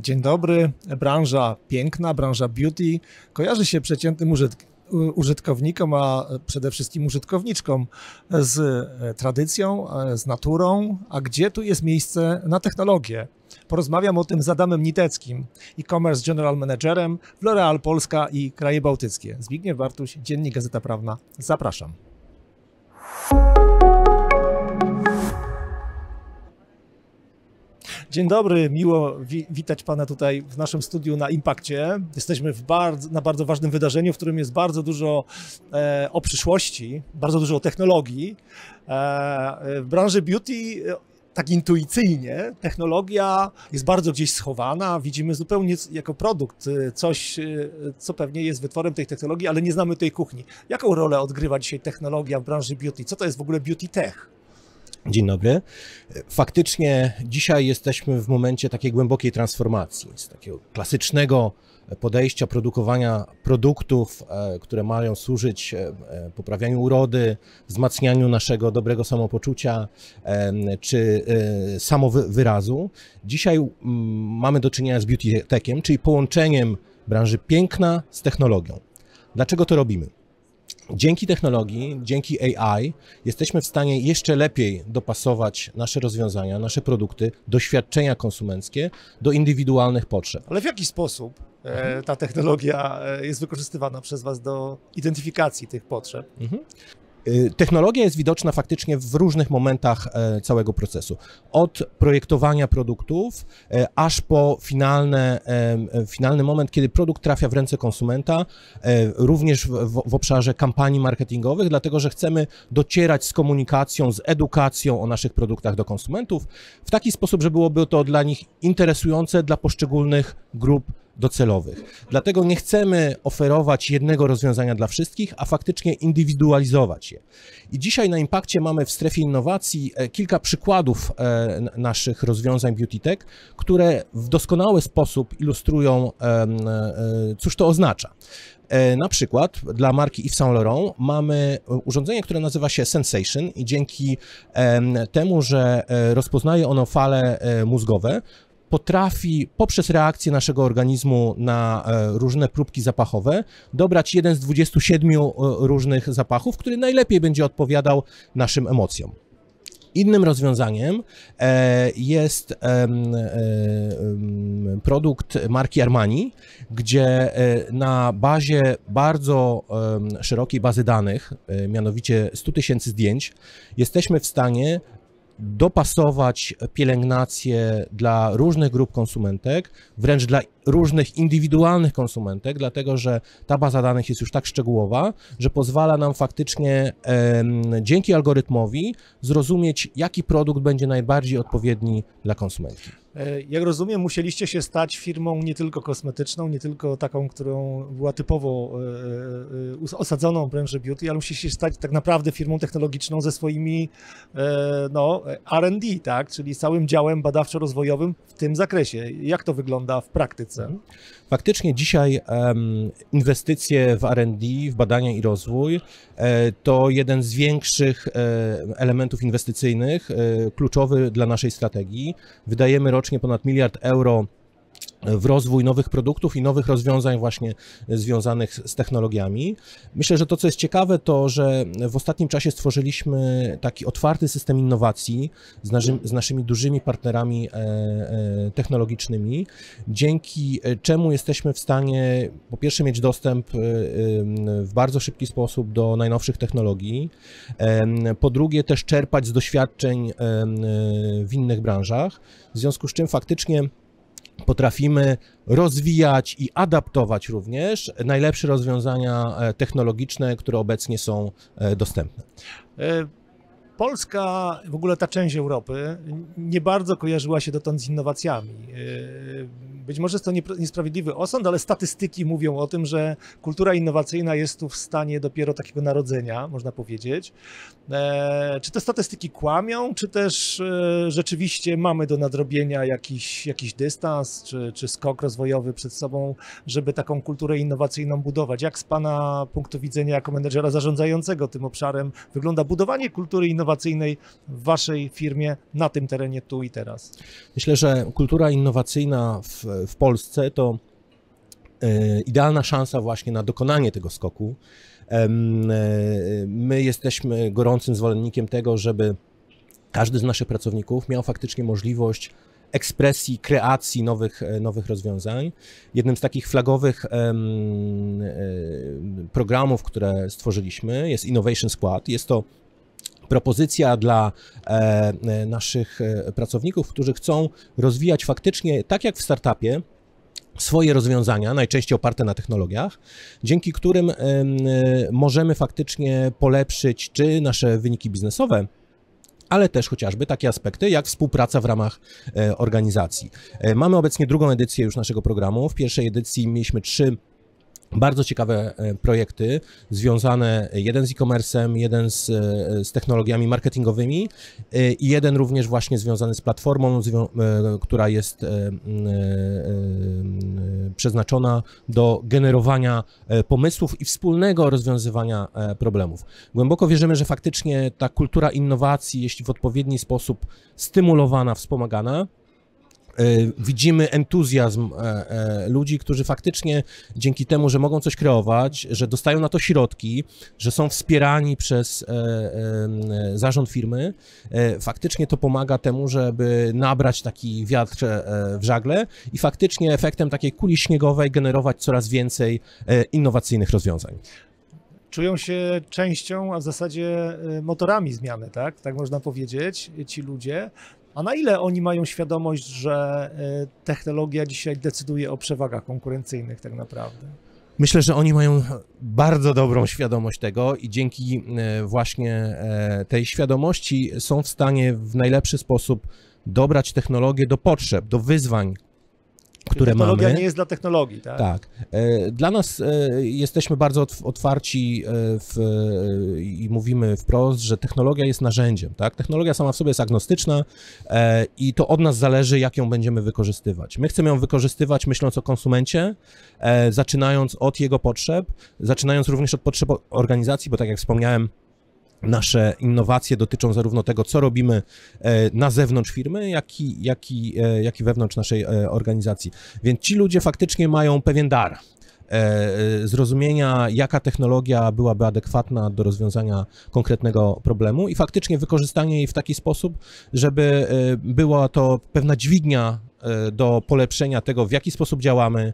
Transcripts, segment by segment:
Dzień dobry. Branża piękna, branża beauty kojarzy się przeciętnym użytkownikom, a przede wszystkim użytkowniczkom z e, tradycją, e, z naturą, a gdzie tu jest miejsce na technologię? Porozmawiam o tym z Adamem Niteckim, e-commerce general managerem w L'Oréal Polska i kraje bałtyckie. Zbigniew Bartuś, Dziennik Gazeta Prawna. Zapraszam. Dzień dobry, miło wi witać Pana tutaj w naszym studiu na Impakcie. Jesteśmy bardzo, na bardzo ważnym wydarzeniu, w którym jest bardzo dużo e, o przyszłości, bardzo dużo o technologii. E, w branży beauty e, tak intuicyjnie technologia jest bardzo gdzieś schowana, widzimy zupełnie jako produkt e, coś, e, co pewnie jest wytworem tej technologii, ale nie znamy tej kuchni. Jaką rolę odgrywa dzisiaj technologia w branży beauty? Co to jest w ogóle beauty tech? Dzień dobry. Faktycznie dzisiaj jesteśmy w momencie takiej głębokiej transformacji, z takiego klasycznego podejścia produkowania produktów, e, które mają służyć e, e, poprawianiu urody, wzmacnianiu naszego dobrego samopoczucia czy samowyrazu. Dzisiaj mamy do czynienia z beauty techiem, czyli połączeniem branży piękna z technologią. Dlaczego to robimy? Dzięki technologii, dzięki AI jesteśmy w stanie jeszcze lepiej dopasować nasze rozwiązania, nasze produkty, doświadczenia konsumenckie do indywidualnych potrzeb. Ale w jaki sposób e, ta technologia e, jest wykorzystywana przez Was do identyfikacji tych potrzeb? Mhm. Y, technologia jest widoczna faktycznie w różnych momentach e, całego procesu. Od projektowania produktów, e, aż po finalne, e, finalny moment, kiedy produkt trafia w ręce konsumenta, również w, w obszarze kampanii marketingowych, dlatego że chcemy docierać z komunikacją, z edukacją o naszych produktach do konsumentów w taki sposób, że byłoby to dla nich interesujące dla poszczególnych grup docelowych. Dlatego nie chcemy oferować jednego rozwiązania dla wszystkich, a faktycznie indywidualizować je. I dzisiaj na Impakcie mamy w strefie innowacji e, kilka przykładów e, naszych rozwiązań Beauty Tech, które w doskonały sposób ilustrują, e, cóż to oznacza. Na przykład dla marki Yves Saint Laurent mamy urządzenie, które nazywa się Sensation i dzięki temu, że rozpoznaje ono fale mózgowe, potrafi poprzez reakcję naszego organizmu na e, różne próbki zapachowe dobrać jeden z 27 e, różnych zapachów, który najlepiej będzie odpowiadał naszym emocjom. Innym rozwiązaniem e, jest produkt marki Armani, gdzie na bazie bardzo szerokiej bazy danych, mianowicie 100 tysięcy zdjęć, jesteśmy w stanie dopasować pielęgnację dla różnych grup konsumentek, wręcz dla różnych indywidualnych konsumentek, dlatego że ta baza danych jest już tak szczegółowa, że pozwala nam faktycznie dzięki algorytmowi zrozumieć, jaki produkt będzie najbardziej odpowiedni dla konsumentki. E, jak rozumiem, musieliście się stać firmą nie tylko kosmetyczną, nie tylko taką, którą była typowo e, e, osadzoną w branży beauty, ale musieliście się stać tak naprawdę firmą technologiczną ze swoimi no, R&D, tak? czyli całym działem badawczo-rozwojowym w tym zakresie. Jak to wygląda w praktyce? Mhm. Faktycznie dzisiaj inwestycje w R&D, w badania i rozwój e, to jeden z większych e, elementów inwestycyjnych, e, kluczowy dla naszej strategii. Wydajemy rocznie ponad miliard euro w rozwój nowych produktów i nowych rozwiązań właśnie związanych z technologiami. Myślę, że to, co jest ciekawe, to, że w ostatnim czasie stworzyliśmy taki otwarty system innowacji z, naszym, z naszymi dużymi partnerami e, e, technologicznymi, dzięki czemu jesteśmy w stanie po pierwsze mieć dostęp e, w bardzo szybki sposób do najnowszych technologii, po drugie też czerpać z doświadczeń w innych branżach, w związku z czym faktycznie potrafimy rozwijać i adaptować również najlepsze rozwiązania e, technologiczne, które obecnie są e, dostępne. E, Polska, w ogóle ta część Europy, nie bardzo kojarzyła się dotąd z innowacjami. Być może jest to niesprawiedliwy osąd, ale statystyki mówią o tym, że kultura innowacyjna jest tu w stanie dopiero takiego narodzenia, można powiedzieć. E, czy te statystyki kłamią, czy też e, rzeczywiście mamy do nadrobienia jakiś, jakiś dystans, czy, czy skok rozwojowy przed sobą, żeby taką kulturę innowacyjną budować? Jak z Pana punktu widzenia, jako menedżera zarządzającego tym obszarem, wygląda budowanie kultury innowacyjnej? w Waszej firmie na tym terenie tu i teraz? Myślę, że kultura innowacyjna w w Polsce, to e, idealna szansa właśnie na dokonanie tego skoku. E, My jesteśmy gorącym zwolennikiem tego, żeby każdy z naszych pracowników miał faktycznie możliwość ekspresji, kreacji nowych, e, nowych rozwiązań. Jednym z takich flagowych programów, które stworzyliśmy jest Innovation Squad. Jest to propozycja dla e, e, naszych e, pracowników, którzy chcą rozwijać faktycznie, tak jak w startupie, swoje rozwiązania, najczęściej oparte na technologiach, dzięki którym em, możemy faktycznie polepszyć czy nasze wyniki biznesowe, ale też chociażby takie aspekty jak współpraca w ramach organizacji. Mamy obecnie drugą edycję już naszego programu. W pierwszej edycji mieliśmy trzy bardzo ciekawe e, projekty związane jeden z e-commerce'em, jeden z, e, z technologiami marketingowymi e, i jeden również właśnie związany z platformą, która jest przeznaczona do generowania pomysłów i wspólnego rozwiązywania problemów. Głęboko wierzymy, że faktycznie ta kultura innowacji, jeśli w odpowiedni sposób stymulowana, wspomagana, widzimy entuzjazm e, e, ludzi, którzy faktycznie dzięki temu, że mogą coś kreować, że dostają na to środki, że są wspierani przez e, e, zarząd firmy, e, faktycznie to pomaga temu, żeby nabrać taki wiatr e, w żagle i faktycznie efektem takiej kuli śniegowej generować coraz więcej e, innowacyjnych rozwiązań. Czują się częścią, a w zasadzie motorami zmiany, tak? Tak można powiedzieć, ci ludzie. A na ile oni mają świadomość, że y, technologia dzisiaj decyduje o przewagach konkurencyjnych tak naprawdę? Myślę, że oni mają bardzo dobrą świadomość tego i dzięki e, właśnie e, tej świadomości są w stanie w najlepszy sposób dobrać technologię do potrzeb, do wyzwań, które Technologia mamy. nie jest dla technologii, tak? Tak. E, Dla nas e, jesteśmy bardzo otw- otwarci e, w, i mówimy wprost, że technologia jest narzędziem. Tak? Technologia sama w sobie jest agnostyczna i to od nas zależy, jak ją będziemy wykorzystywać. My chcemy ją wykorzystywać myśląc o konsumencie, zaczynając od jego potrzeb, zaczynając również od potrzeb organizacji, bo tak jak wspomniałem, Nasze innowacje dotyczą zarówno tego, co robimy e, na zewnątrz firmy, jak i, jak i, e, jak i wewnątrz naszej e, organizacji. Więc ci ludzie faktycznie mają pewien dar zrozumienia, jaka technologia byłaby adekwatna do rozwiązania konkretnego problemu i faktycznie wykorzystanie jej w taki sposób, żeby była to pewna dźwignia do polepszenia tego, w jaki sposób działamy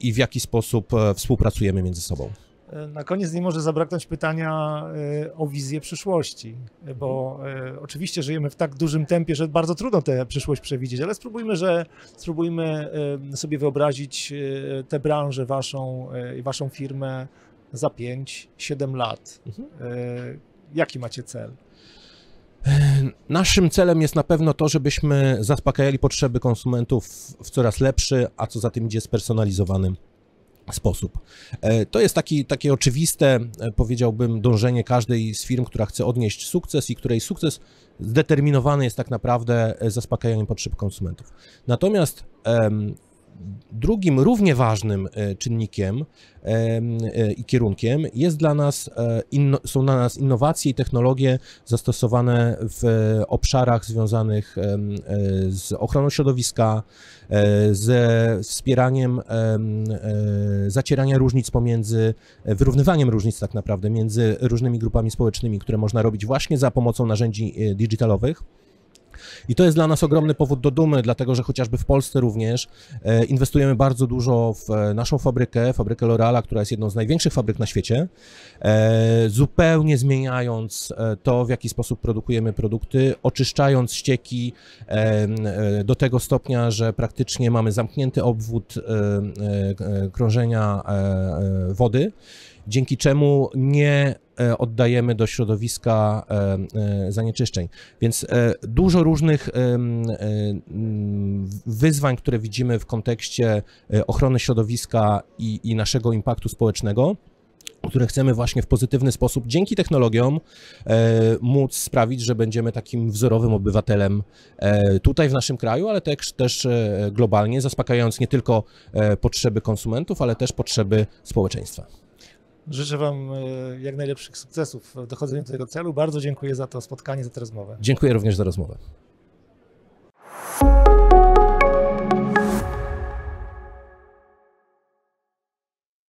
i w jaki sposób współpracujemy między sobą. E, Na koniec nie może zabraknąć pytania e, o wizję przyszłości, bo e, oczywiście żyjemy w tak dużym tempie, że bardzo trudno tę przyszłość przewidzieć, ale spróbujmy, że spróbujmy e, sobie wyobrazić e, tę branżę waszą e, i waszą firmę za 5-7 lat. Mhm. E, Jaki macie cel? Naszym celem jest na pewno to, żebyśmy zaspokajali potrzeby konsumentów w coraz lepszy, a co za tym idzie spersonalizowany sposób. E, To jest taki, takie oczywiste, e, powiedziałbym, dążenie każdej z firm, która chce odnieść sukces i której sukces zdeterminowany jest tak naprawdę e, zaspokajaniem potrzeb konsumentów. Natomiast drugim równie ważnym e, czynnikiem em, e, i kierunkiem jest dla nas, e, są dla nas innowacje i technologie zastosowane w obszarach związanych z ochroną środowiska, ze wspieraniem em, zacierania różnic pomiędzy, wyrównywaniem różnic tak naprawdę między różnymi grupami społecznymi, które można robić właśnie za pomocą narzędzi digitalowych. I to jest dla nas ogromny powód do dumy, dlatego że chociażby w Polsce również e, inwestujemy bardzo dużo w e, naszą fabrykę, fabrykę L'Oreala, która jest jedną z największych fabryk na świecie, e, zupełnie zmieniając to, w jaki sposób produkujemy produkty, oczyszczając ścieki do tego stopnia, że praktycznie mamy zamknięty obwód krążenia wody, dzięki czemu nie oddajemy do środowiska e, e, zanieczyszczeń. Więc e, dużo różnych e, wyzwań, które widzimy w kontekście e, ochrony środowiska i, i naszego impaktu społecznego, które chcemy właśnie w pozytywny sposób, dzięki technologiom, e, móc sprawić, że będziemy takim wzorowym obywatelem e, tutaj w naszym kraju, ale też, też e, globalnie, zaspokajając nie tylko e, potrzeby konsumentów, ale też potrzeby społeczeństwa. Życzę Wam e, jak najlepszych sukcesów w dochodzeniu do tego celu. Bardzo dziękuję za to spotkanie, za tę rozmowę. Dziękuję również za rozmowę.